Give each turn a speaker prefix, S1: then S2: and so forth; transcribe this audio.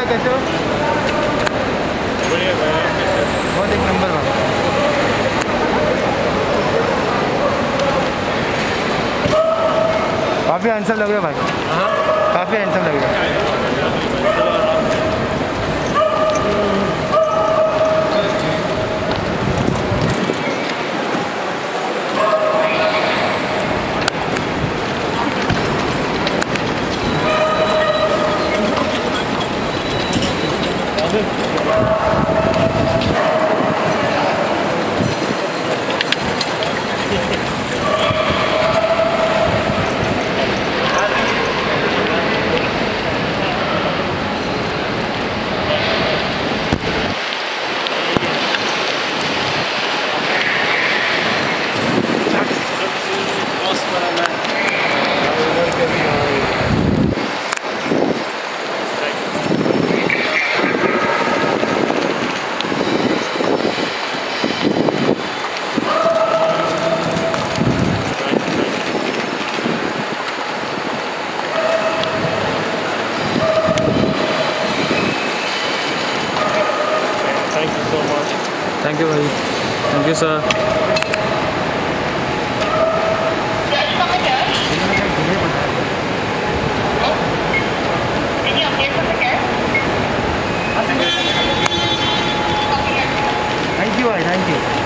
S1: भाई कैसे हो? बहुत एक नंबर भाई। काफ़ी आंसर लग रहा है भाई। काफ़ी आंसर लग रहा हो। Tá Vamos ver.
S2: Thank you so much.
S1: Thank you, Vahid. Thank you, sir. Thank you, thank you.